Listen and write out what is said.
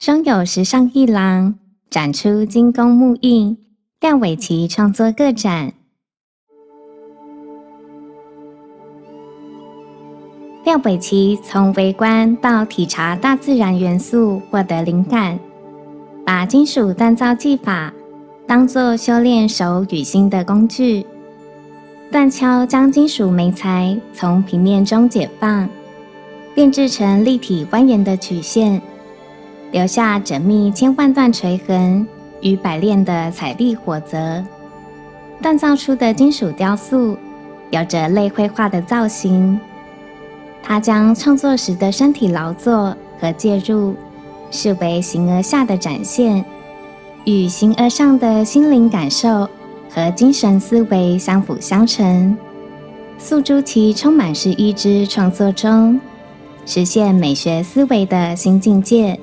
双有时尚艺廊展出精工木印，廖伟奇创作个展。廖伟奇从微观到体察大自然元素获得灵感，把金属锻造技法当作修炼手与心的工具。锻敲将金属媒材从平面中解放，变制成立体蜿蜒的曲线，留下缜密千万段锤痕与百炼的彩丽火泽。锻造出的金属雕塑有着类绘画的造型。他将创作时的身体劳作和介入视为形而下的展现，与形而上的心灵感受和精神思维相辅相成，诉诸其充满诗意之创作中，实现美学思维的新境界。